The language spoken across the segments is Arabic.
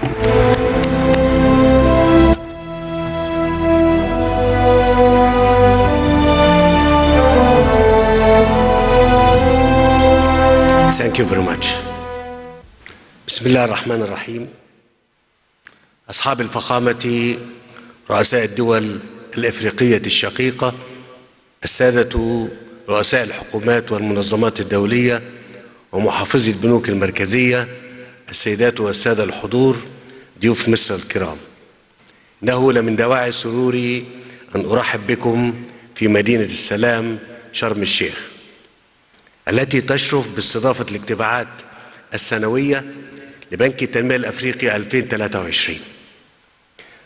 Thank you very much. بسم الله الرحمن الرحيم. أصحاب الفخامة رؤساء الدول الإفريقية الشقيقة السادة رؤساء الحكومات والمنظمات الدولية ومحافظي البنوك المركزية السيدات والسادة الحضور ضيوف مصر الكرام. إنه لمن دواعي سروري أن أرحب بكم في مدينة السلام شرم الشيخ التي تشرف باستضافة الاجتماعات السنوية لبنك التنمية الأفريقي 2023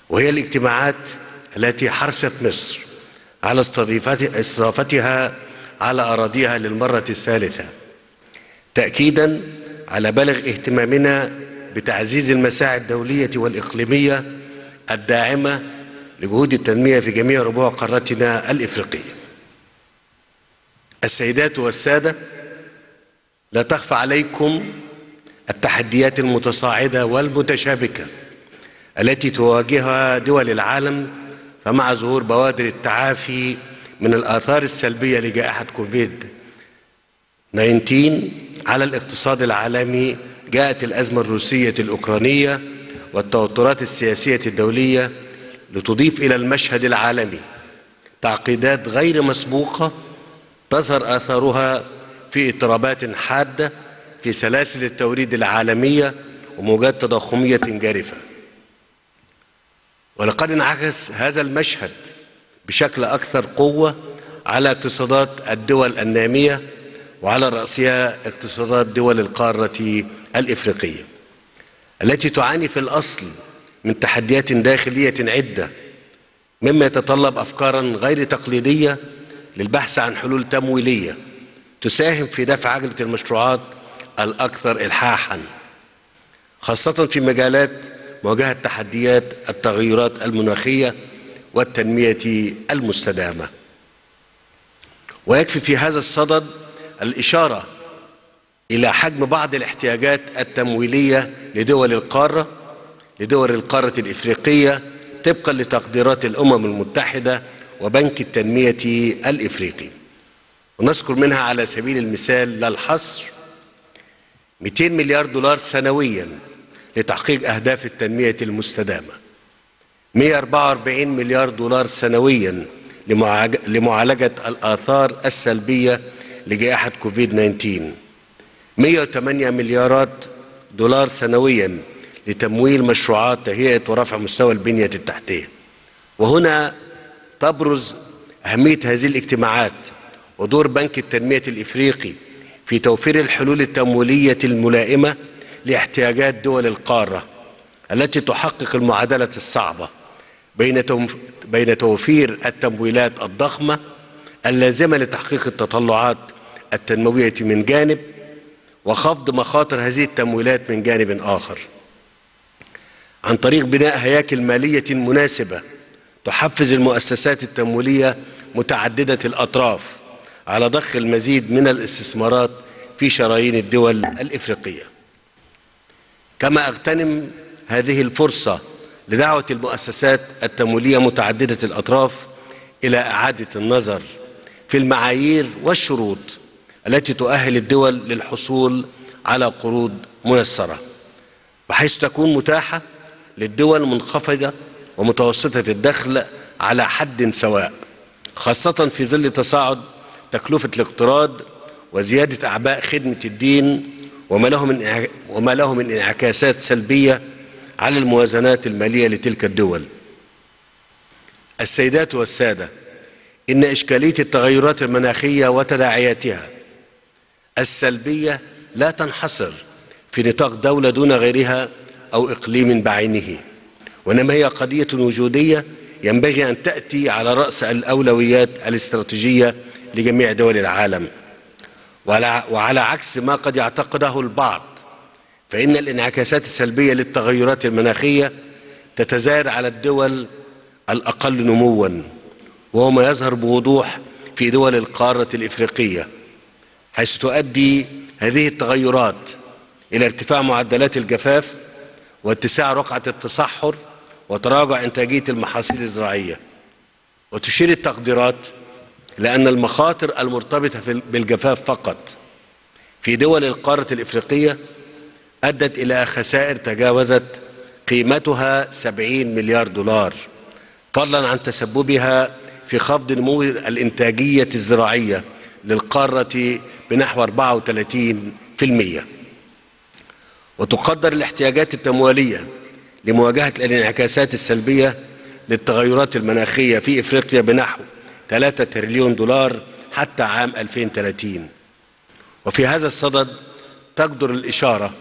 وهي الاجتماعات التي حرصت مصر على استضافتها على أراضيها للمرة الثالثة تأكيدا على بلغ اهتمامنا بتعزيز المساعي الدولية والإقليمية الداعمة لجهود التنمية في جميع ربوع قارتنا الإفريقية. السيدات والسادة لا تخفى عليكم التحديات المتصاعدة والمتشابكة التي تواجهها دول العالم فمع ظهور بوادر التعافي من الآثار السلبية لجائحة كوفيد 19 على الاقتصاد العالمي جاءت الأزمة الروسية الأوكرانية والتوترات السياسية الدولية لتضيف إلى المشهد العالمي. تعقيدات غير مسبوقة تظهر آثارها في اضطرابات حادة في سلاسل التوريد العالمية وموجات تضخمية جارفة. ولقد انعكس هذا المشهد بشكل أكثر قوة على اقتصادات الدول النامية وعلى رأسها اقتصادات دول القارة الإفريقية التي تعاني في الأصل من تحديات داخلية عدة مما يتطلب أفكارا غير تقليدية للبحث عن حلول تمويلية تساهم في دفع عجلة المشروعات الأكثر إلحاحا خاصة في مجالات مواجهة تحديات التغيرات المناخية والتنمية المستدامة. ويكفي في هذا الصدد الإشارة إلى حجم بعض الاحتياجات التمويلية لدول القارة لدول القارة الإفريقية طبقا لتقديرات الأمم المتحدة وبنك التنمية الإفريقي. ونذكر منها على سبيل المثال لا الحصر 200 مليار دولار سنويا لتحقيق أهداف التنمية المستدامة 144 مليار دولار سنويا لمعالجة الآثار السلبية لجائحة كوفيد 19 108 مليارات دولار سنويا لتمويل مشروعات تهيئة ورفع مستوى البنية التحتية. وهنا تبرز أهمية هذه الاجتماعات ودور بنك التنمية الإفريقي في توفير الحلول التمويلية الملائمة لاحتياجات دول القارة التي تحقق المعادلة الصعبة بين توفير التمويلات الضخمة اللازمة لتحقيق التطلعات التنموية من جانب وخفض مخاطر هذه التمويلات من جانب آخر. عن طريق بناء هياكل مالية مناسبة تحفز المؤسسات التمويلية متعددة الأطراف على ضخ المزيد من الاستثمارات في شرايين الدول الإفريقية. كما أغتنم هذه الفرصة لدعوة المؤسسات التمويلية متعددة الأطراف إلى إعادة النظر في المعايير والشروط التي تؤهل الدول للحصول على قروض ميسرة بحيث تكون متاحة للدول منخفضة ومتوسطة الدخل على حد سواء خاصة في ظل تصاعد تكلفة الاقتراض وزيادة أعباء خدمة الدين وما له من وما له من انعكاسات سلبية على الموازنات المالية لتلك الدول. السيدات والسادة، إن إشكالية التغيرات المناخية وتداعياتها السلبية لا تنحصر في نطاق دولة دون غيرها أو إقليم بعينه، وإنما هي قضية وجودية ينبغي أن تأتي على رأس الأولويات الاستراتيجية لجميع دول العالم. وعلى عكس ما قد يعتقده البعض فإن الانعكاسات السلبية للتغيرات المناخية تتزايد على الدول الأقل نموا وهو ما يظهر بوضوح في دول القارة الإفريقية. حيث تؤدي هذه التغيرات إلى ارتفاع معدلات الجفاف واتساع رقعة التصحر وتراجع إنتاجية المحاصيل الزراعية. وتشير التقديرات لأن المخاطر المرتبطة بالجفاف فقط في دول القارة الإفريقية أدت إلى خسائر تجاوزت قيمتها 70 مليار دولار فضلا عن تسببها في خفض نمو الإنتاجية الزراعية. للقارة بنحو 34% وتقدر الاحتياجات التمويلية لمواجهة الانعكاسات السلبية للتغيرات المناخية في إفريقيا بنحو 3 تريليون دولار حتى عام 2030 وفي هذا الصدد تقدر الإشارة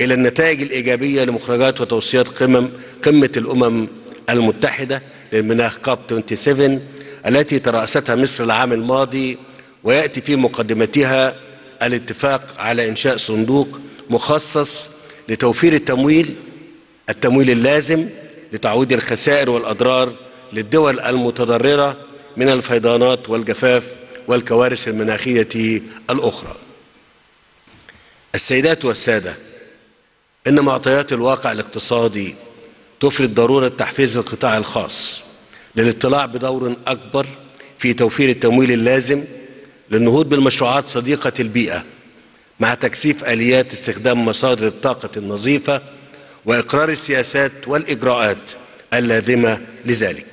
إلى النتائج الإيجابية لمخرجات وتوصيات قمم قمة الأمم المتحدة للمناخ كاب 27 التي ترأستها مصر العام الماضي ويأتي في مقدمتها الاتفاق على إنشاء صندوق مخصص لتوفير التمويل التمويل اللازم لتعويض الخسائر والأضرار للدول المتضررة من الفيضانات والجفاف والكوارث المناخية الأخرى. السيدات والسادة إن معطيات الواقع الاقتصادي تفرض ضرورة تحفيز القطاع الخاص للاطلاع بدور أكبر في توفير التمويل اللازم للنهوض بالمشروعات صديقة البيئة مع تكثيف آليات استخدام مصادر الطاقة النظيفة وإقرار السياسات والإجراءات اللازمة لذلك.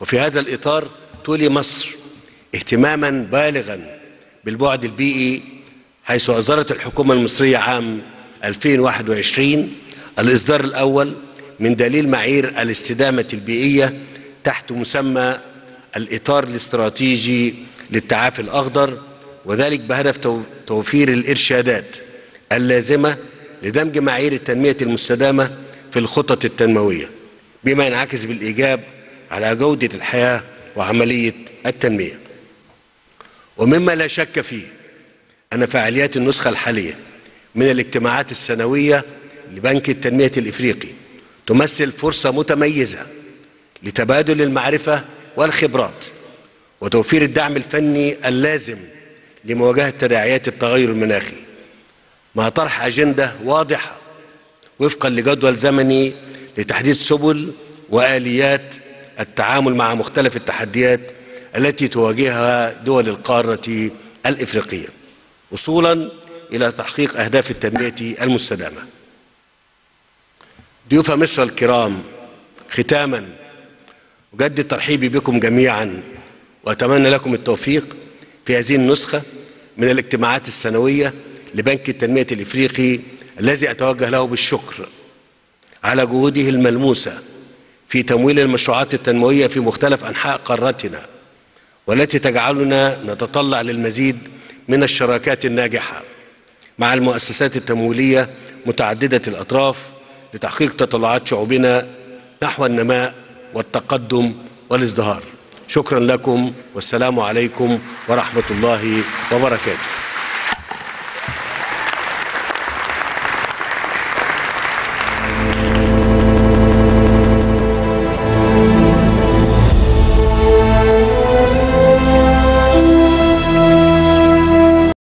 وفي هذا الإطار تولي مصر اهتماما بالغا بالبعد البيئي حيث أصدرت الحكومة المصرية عام 2021 الإصدار الأول من دليل معايير الاستدامة البيئية تحت مسمى الإطار الاستراتيجي للتعافي الأخضر وذلك بهدف توفير الإرشادات اللازمة لدمج معايير التنمية المستدامة في الخطط التنموية بما ينعكس بالإيجاب على جودة الحياة وعملية التنمية. ومما لا شك فيه أن فعاليات النسخة الحالية من الاجتماعات السنوية لبنك التنمية الإفريقي تمثل فرصة متميزة لتبادل المعرفة والخبرات. وتوفير الدعم الفني اللازم لمواجهة تداعيات التغير المناخي مع طرح أجندة واضحة وفقا لجدول زمني لتحديد سبل وآليات التعامل مع مختلف التحديات التي تواجهها دول القارة الإفريقية وصولا إلى تحقيق أهداف التنمية المستدامة. ضيوف مصر الكرام ختاما أجدد ترحيبي بكم جميعا. وأتمنى لكم التوفيق في هذه النسخة من الاجتماعات السنوية لبنك التنمية الإفريقي الذي أتوجه له بالشكر على جهوده الملموسة في تمويل المشروعات التنموية في مختلف أنحاء قارتنا والتي تجعلنا نتطلع للمزيد من الشراكات الناجحة مع المؤسسات التمويلية متعددة الأطراف لتحقيق تطلعات شعوبنا نحو النماء والتقدم والازدهار. شكرا لكم والسلام عليكم ورحمة الله وبركاته.